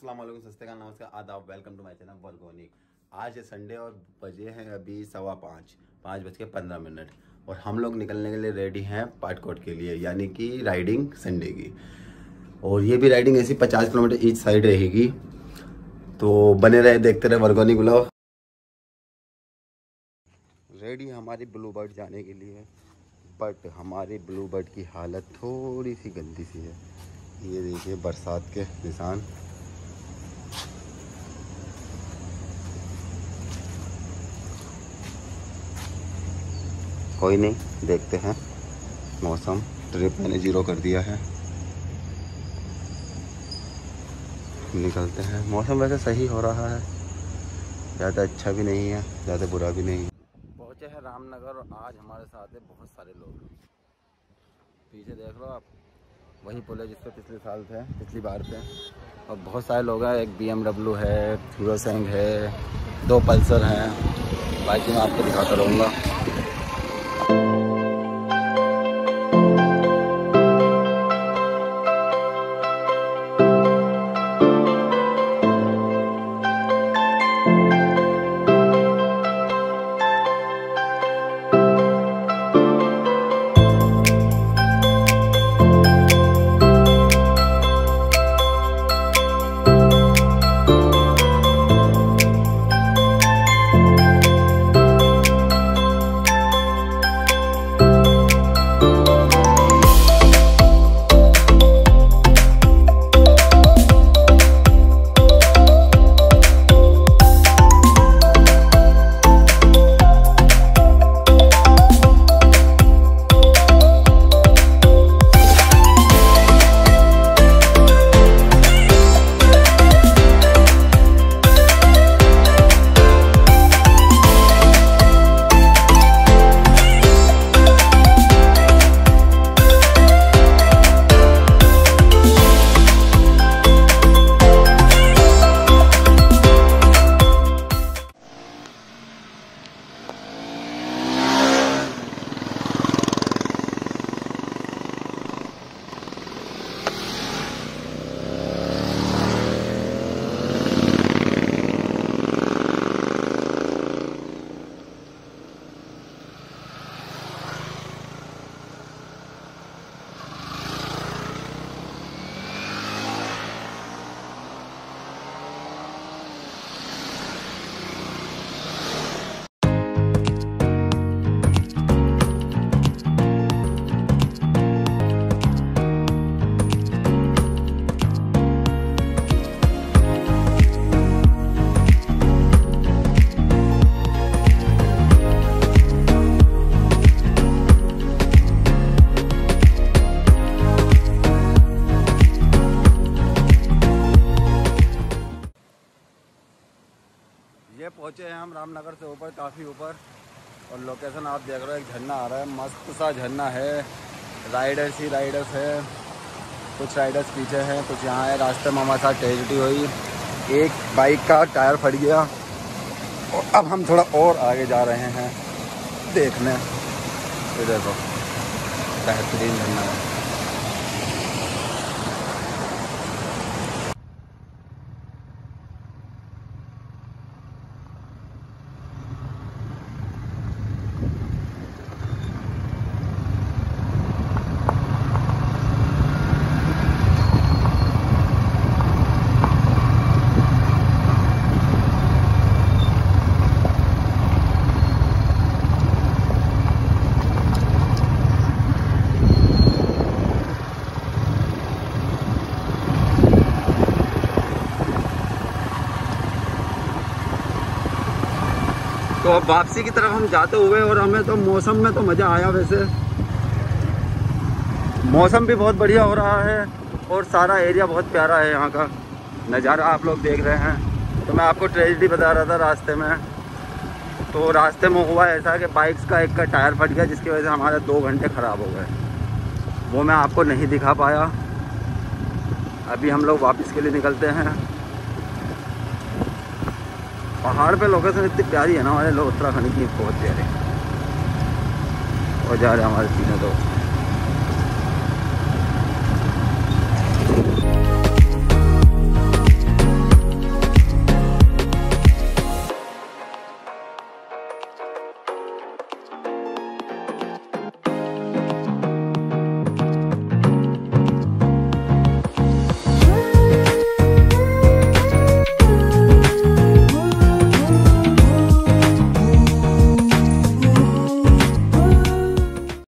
अस्सलाम वालेकुम सस्तेकाल नमस्कार, आदाब वेलकम टू माय चैनल वर्गोनी आज है संडे और बजे हैं अभी सवा पाँच पाँच बज के पंद्रह मिनट। और हम लोग निकलने के लिए रेडी हैं पाटकोट के लिए, यानी कि राइडिंग संडे की। और ये भी राइडिंग ऐसी पचास किलोमीटर ईच साइड रहेगी। तो बने रहे, देखते रहे वर्गोनी ब्लॉग रेडी हमारी ब्लू बर्ड जाने के लिए बट हमारी ब्लू बर्ड की हालत थोड़ी सी गंदी सी है। ये देखिए बरसात के निशान। कोई नहीं, देखते हैं। मौसम ट्रिप मैंने ज़ीरो कर दिया है। निकलते हैं। मौसम वैसे सही हो रहा है। ज़्यादा अच्छा भी नहीं है, ज़्यादा बुरा भी नहीं है। पहुँचे हैं रामनगर और आज हमारे साथ है बहुत सारे लोग। पीछे देख लो आप। वही पुल है जिसपे पिछले साल थे, पिछली बार थे। और बहुत सारे लोग हैं। एक बीएमडब्ल्यू है हीरो सेंग है, दो पल्सर हैं। बाकी मैं आपको दिखाता रहूँगा। ये पहुँचे हैं हम रामनगर से ऊपर, काफ़ी ऊपर। और लोकेशन आप देख रहे हो, एक झरना आ रहा है, मस्त सा झरना है। राइडर्स ही राइडर्स है। कुछ राइडर्स पीछे हैं, कुछ यहाँ है। रास्ते में हमारे साथ ट्रेजिडी हुई। एक बाइक का टायर फट गया। और अब हम थोड़ा और आगे जा रहे हैं, देखने। ये देखो, बेहतरीन झरना है। तो अब वापसी की तरफ़ हम जाते हुए और हमें तो मौसम में तो मज़ा आया वैसे। मौसम भी बहुत बढ़िया हो रहा है और सारा एरिया बहुत प्यारा है यहाँ का। नज़ारा आप लोग देख रहे हैं। तो मैं आपको ट्रेजिडी बता रहा था रास्ते में। तो रास्ते में हुआ ऐसा कि बाइक्स का एक का टायर फट गया, जिसकी वजह से हमारे दो घंटे ख़राब हो गए। वो मैं आपको नहीं दिखा पाया। अभी हम लोग वापस के लिए निकलते हैं। पहाड़ पे लोकेशन इतनी प्यारी है ना हमारे लोग उत्तराखंड की, बहुत प्यारे। और जा रहे हमारे तीनों दोस्त।